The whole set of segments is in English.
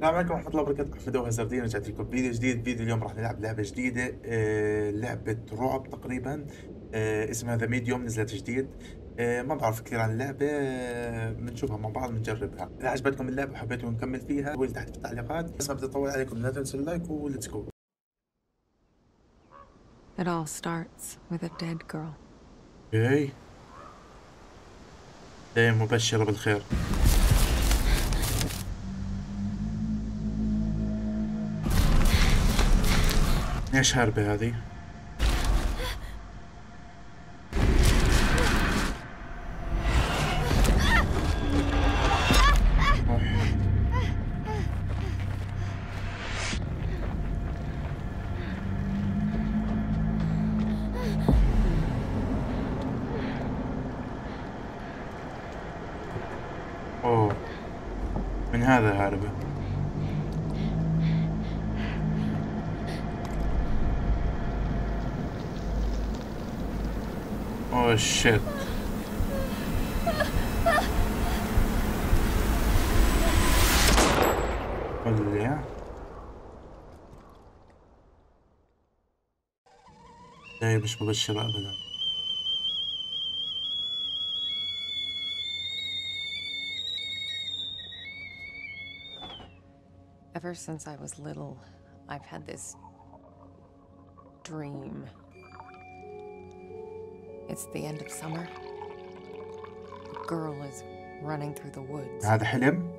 السلام عليكم ورحمة الله وبركاته. حمد زردين رجعت لكم فيديو جديد. فيديو اليوم راح نلعب لعبة جديدة آه لعبة رعب تقريبا. آه اسمها ذا ميديوم نزلت جديد. آه ما بعرف كثير عن اللعبة. بنشوفها مع بعض بنجربها. إذا عجبتكم اللعبة وحبيتوا نكمل فيها قولوا تحت في التعليقات. بس ما بدي أطول عليكم لا تنسوا اللايك وليتس جو It all starts with a dead girl. أوكي. إيه مبشرة بالخير. إيش هربة هذه؟ اوه من هذا هاربة اوه شيت ولا لا مش مبشرة ابدا Ever since I was little, I've had this dream. It's the end of summer. A girl is running through the woods. هذا حلم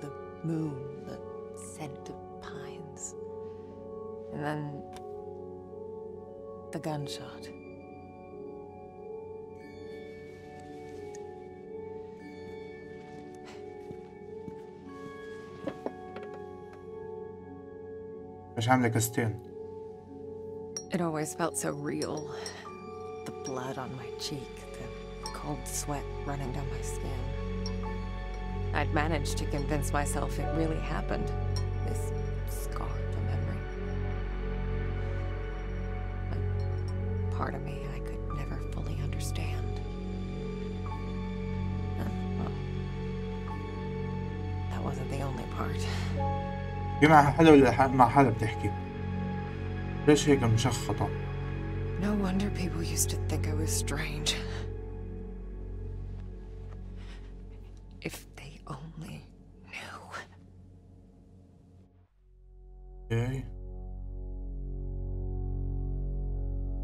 The moon, the scent of pines. And then the gunshot. ايش عاملة كاستين It always felt so real. The blood on my cheek, the cold sweat running down my skin. I'd managed to convince myself it really happened. This scar of a memory. But part of me I could never fully understand. And, well, that wasn't the only part. في مع حدا ولا ح- مع حدا بتحكي ليش هيك مشخطة No wonder people used to think I was strange. If they only knew. Okay.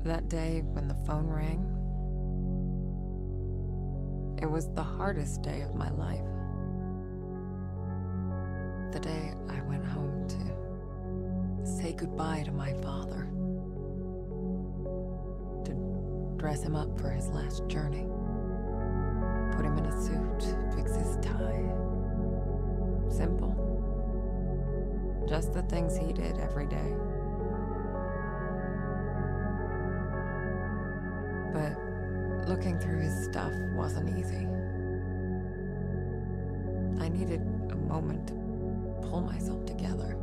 That day when the phone rang, it was the hardest day of my life. The day I went home to say goodbye to my father dress him up for his last journey, put him in a suit, fix his tie. Simple. Just the things he did every day. But looking through his stuff wasn't easy. I needed a moment to pull myself together.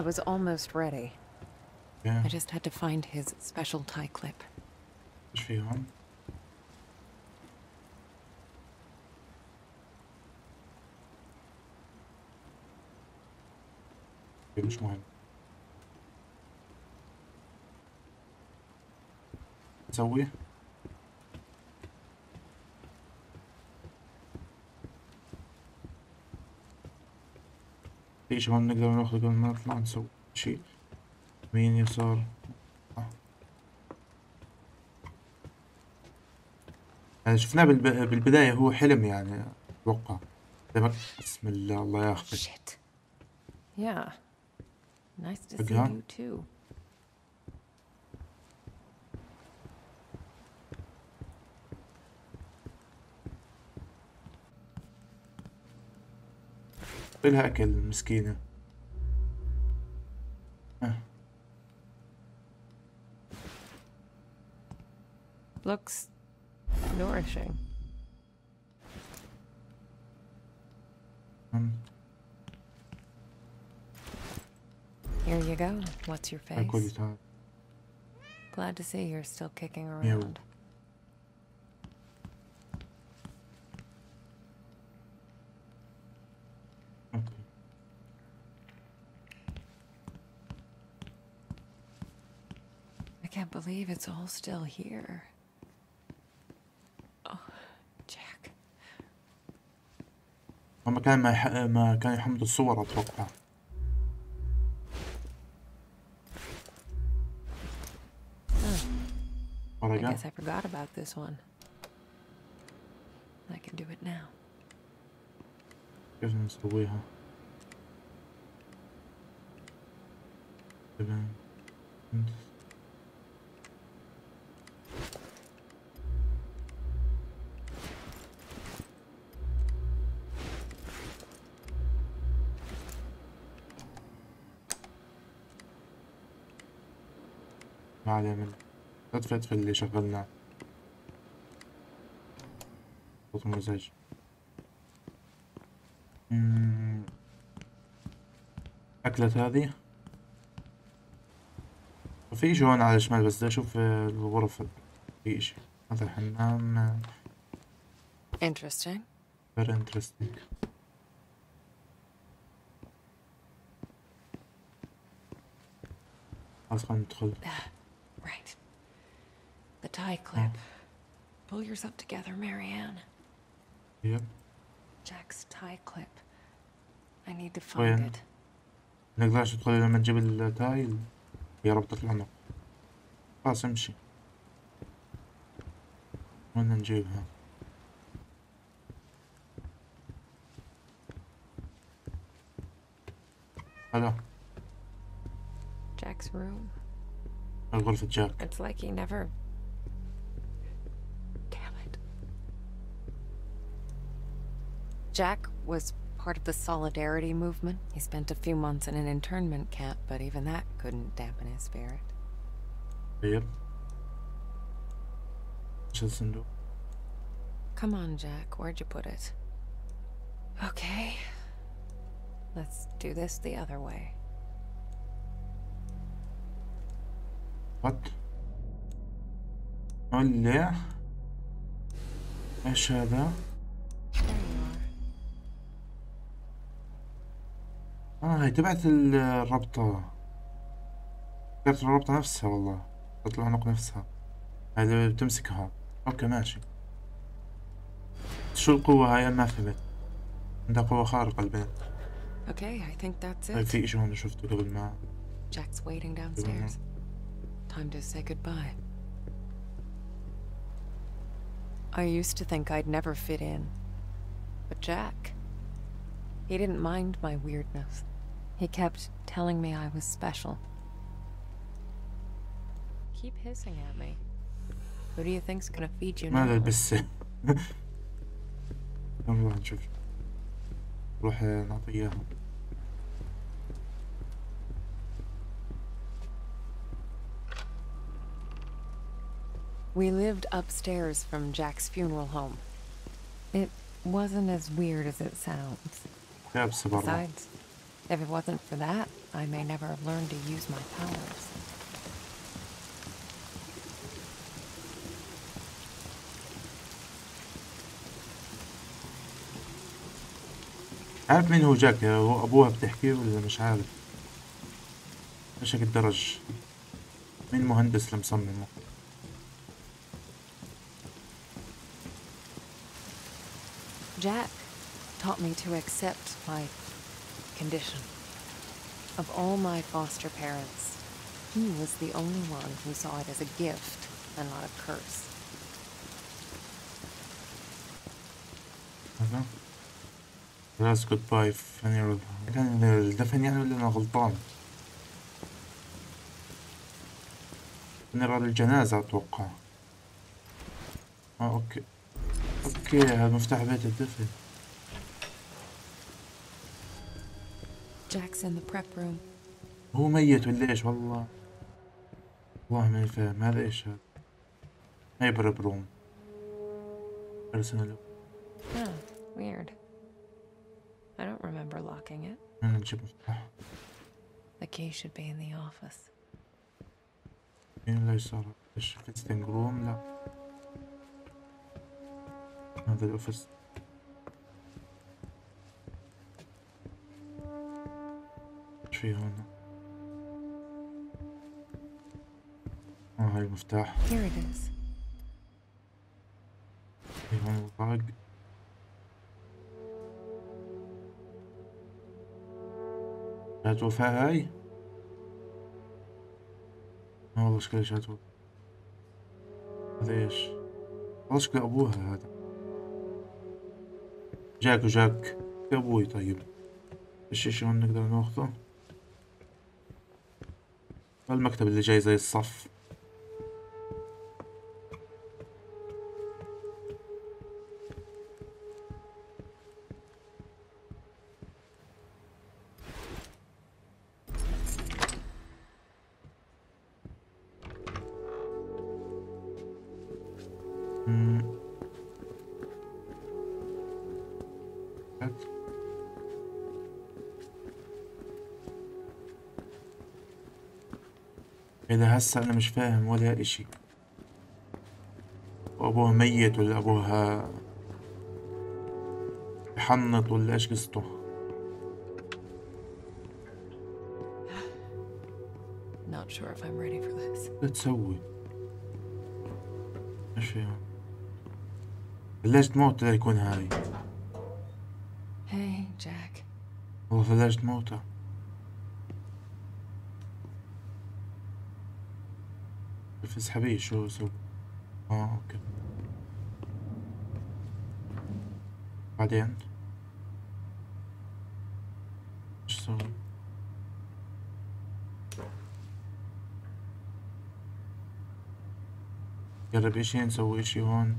I was almost ready. Yeah. I just had to find his special tie clip. Is she شي هون نقدر نأخذ قبل ما نطلع نسوي شي يمين يسار آه. يعني شفناه بالب... بالبداية هو حلم يعني أتوقع لما- بسم الله الله ياخذك. Yeah. Nice to see Again? you too. إلها أكل مسكينة آه. Looks nourishing. أم، Here you go. What's your هاي كل face? تعال Glad to see you're still kicking Meow. around. اوكي can't believe it's all still here. Oh, Jack. هم كان ما, يح... ما كان يحملوا الصور اتوقع I ورقة guess I forgot about this one. I can do it now. كيف نسويها تمام عليه من اطفي اطفي اللي شغلنا. صوت مزعج. مم. أكلت هذه. في هون على الشمال بس بدي أشوف آه، الغرف. في إشي. هذا الحمام آه، Interesting. very interesting. خلاص خلينا ندخل. The tie clip. Pull yourself together, Marianne. يب Jack's tie clip. I need to find وين؟ it. نقدرش تدخل لما تجيب التايل هي ربطة العنق خلاص امشي وين نجيبها هلا Jack's room. غرفة جاك It's like he never. Jack was part of the Solidarity movement. He spent a few months in an internment camp, but even that couldn't dampen his spirit. طيب ايش الصندوق Come on, Jack. Where'd you put it? Okay. Let's do this the other way. وات ولع ايش هذا آه هي تبعت ال- الربطة فكرت الربطة نفسها والله ربطة العنق نفسها اللي بتمسكها أوكي ماشي شو القوة هاي ما فهمت عندها قوة خارقة البنت Okay, I think that's هاي it. في إشي هون شفته قبل ما Jack's waiting downstairs. Time to say goodbye. I used to think I'd never fit in. But Jack, he didn't mind my weirdness. He kept telling me I was special. Keep hissing at me. Who do you think's gonna feed you ما now? لبسه نروح نشوف نروح نعطيه اياها We lived upstairs from Jack's funeral home. It wasn't as weird as it sounds. كابسة برا Besides, if it wasn't for that, I may never have learned to use my powers. عارف مين هو جاك هو ابوها بتحكي ولا مش عارف ايش هيك الدرج مين المهندس اللي مصممه Jack taught me to accept my condition. Of all my foster parents, he was the only one who saw it as a gift and not a curse. لاست جود باي فانيرال كان الدفن يعني ولا أنا غلطان؟ فانيرال الجنازة أتوقع. آه أوكي. أوكي هذا مفتاح بيت الدفن Jack's in the prep room. هو ميت ولا ايش والله والله ماني فاهم هذا ايش هذا هاي برب روم personal Huh, weird. I don't locking it. من نجيب مفتاح The key should be in the office. فين اليسار ايش فيستنج روم لا هذا الاوفيس في هون آه هاي المفتاح. في هون الورق شهادة وفاة هاي؟ آه والله شكلها شهادة وفاة هذا إيش والله شكل أبوها هذا. جاك. وجاك أبوي طيب؟ إيش إيش نقدر نأخذه؟ المكتب اللي جاي زي الصف. إذا هسا أنا مش فاهم ولا إشي. وأبوها ميت ولا أبوها بحنط ولا إيش قصته؟ Not sure if I'm ready for this. لا تسوي؟ إيش فيها؟ ثلاجة موت لا يكون هاي. Hey, Jack. والله ثلاجة موتى شوف اسحبيه شو سوي آه أوكي. بعدين؟ إيش سوي جرب اشي نسوي اشي هون.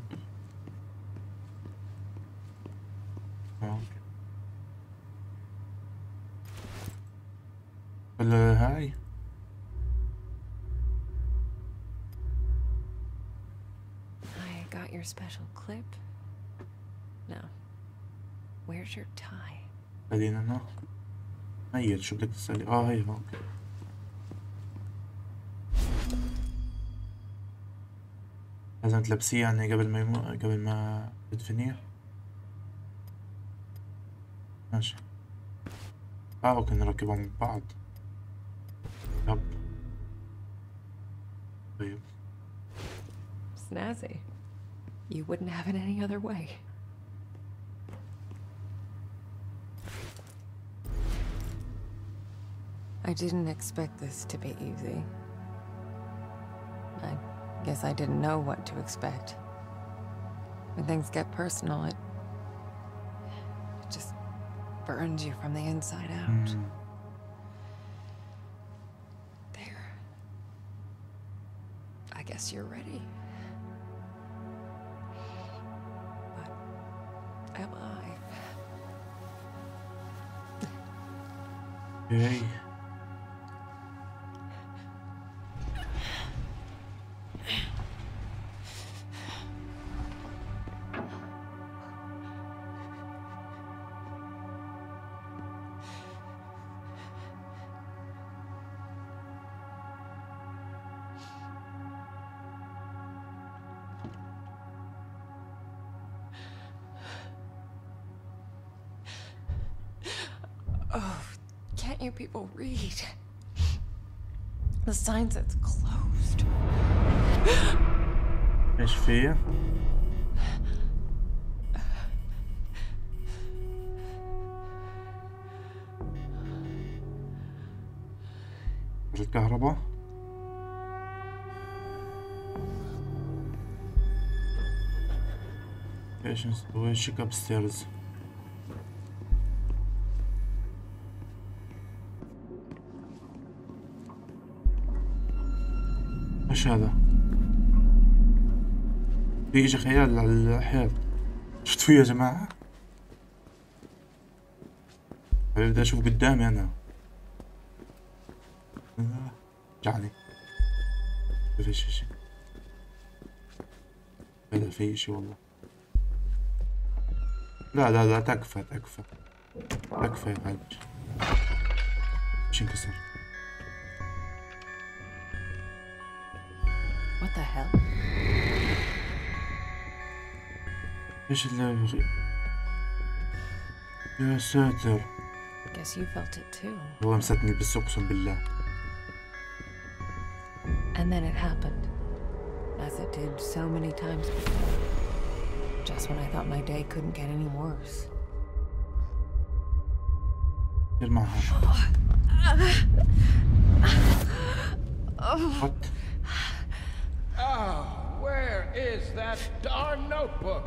special clip. No. Where's your tie? خلينا انا ميت شو بدك تسألي اه هي هون اوكي لازم تلبسيه يعني قبل ما يمو... قبل ما تدفنيه ماشي اه اوكي نركبهم من بعض يب طيب Snazzy. you wouldn't have it any other way. I didn't expect this to be easy. I guess I didn't know what to expect. When things get personal, it, it just burns you from the inside out. مم. There. I guess you're ready. Okay. can't you people read? The sign says closed. ايش فيه الكهرباء ايش نسوي شيك اب ستيرز إيش هذا؟ في اجى خيال على الحيط شفتوا يا جماعة؟ بدي أشوف قدامي أنا. آه، جعني ما في شي. لا في شي والله. لا لا لا تكفى تكفى. تكفى حج إيش انكسر؟ ايش اللي يا ساتر Guess you felt it too. هو مسدني بس اقسم بالله And then it happened. As it did so many times before. Just when I thought my day couldn't get any worse. دير معها وات Oh, where is that darn notebook?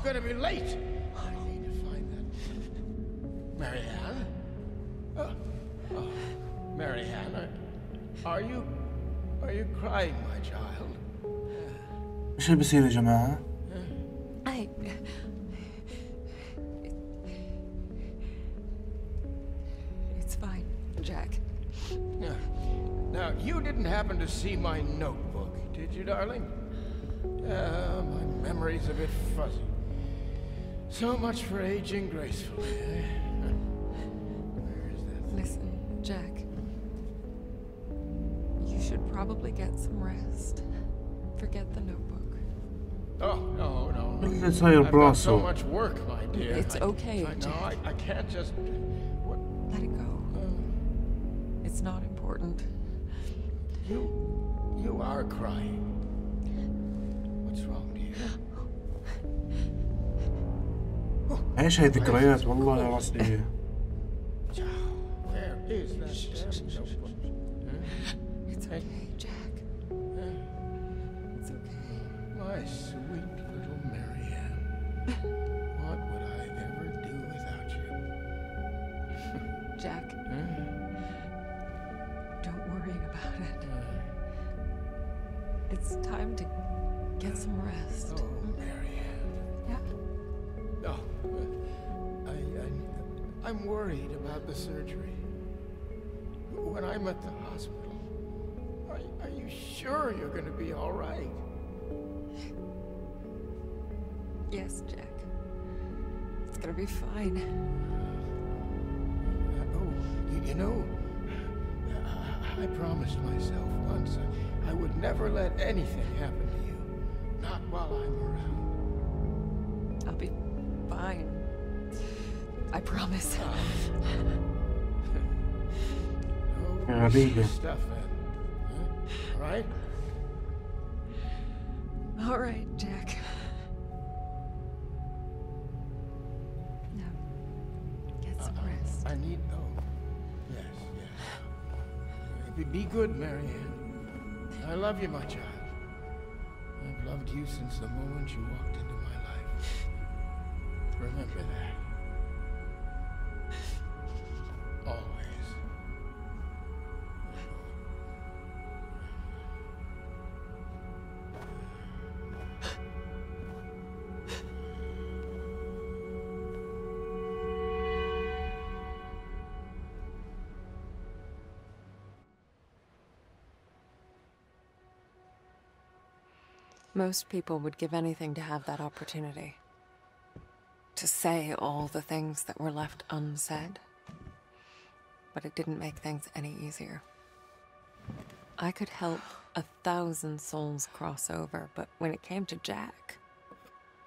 I'm gonna be late. I need to find that. Marianne? Oh, oh. Marianne, are, are you... Are you crying, my child? ايش اللي بصير يا جماعة؟ I. It's fine, Jack. Now, now, you didn't happen to see my notebook, did you, darling? Uh, my memory's a bit fuzzy. So much for aging gracefully. Eh? Listen, Jack. You should probably get some rest. Forget the notebook. Oh, no, no. no. That's how you're I've got so much work, my dear. It's I, okay, I, Jack. I, no, I, can't just... What? Let it go. Uh, it's not important. You... You are crying. What's wrong, dear? إيش هاي الذكريات؟ والله يا راسي. Yeah. I'm worried about the surgery. When I'm at the hospital, are, are you sure you're going to be all right? Yes, Jack. It's gonna be fine. Uh, oh, you, you know, I, I promised myself once I, I would never let anything happen to you. Not while I'm around. I'll be fine. I promise. I'll be good. Stuff, man. Huh? All right? All right, Jack. Now, get some uh, rest. I need, oh, yes, yes. Be, be good, Marianne. I love you, my child. I've loved you since the moment you walked into my life. Remember that. Most people would give anything to have that opportunity. To say all the things that were left unsaid. But it didn't make things any easier. I could help a thousand souls cross over, but when it came to Jack,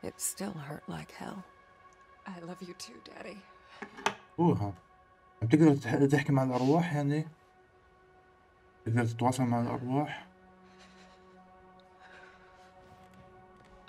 it still hurt like hell. I love you too, Daddy. اوها عم تقدر تح- تحكي مع الارواح يعني تقدر تتواصل مع الارواح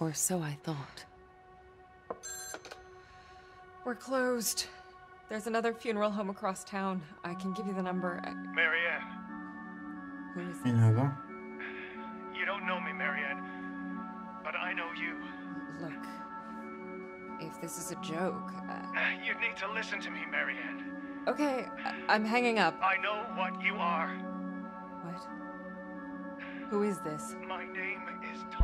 Or so I thought. We're closed. There's another funeral home across town. I can give you the number. I... Marianne. Who is this? Hello. You don't know me, Marianne. But I know you. Look. If this is a joke... Uh, I... You'd need to listen to me, Marianne. Okay, I I'm hanging up. I know what you are. What? Who is this? My name is Tom.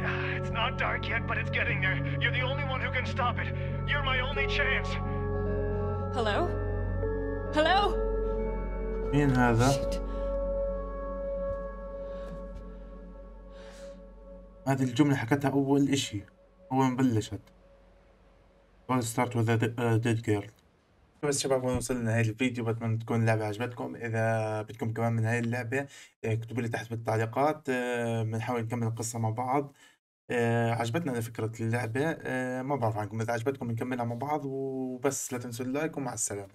It's not dark yet, but it's getting there. You're the only one who can stop it. You're my only chance. Hello? Hello? مين هذا؟ هذه الجملة حكتها أول إشي أول ما بلشت All start with a a dead girl بس شباب هون وصلنا لنهاية الفيديو بتمنى تكون اللعبة عجبتكم إذا بدكم كمان من هاي اللعبة اكتبوا لي تحت بالتعليقات آه، بنحاول نكمل القصة مع بعض آه، عجبتنا فكرة اللعبة. آه، ما بعرف عنكم إذا عجبتكم نكملها مع بعض وبس لا تنسوا اللايك ومع السلامة.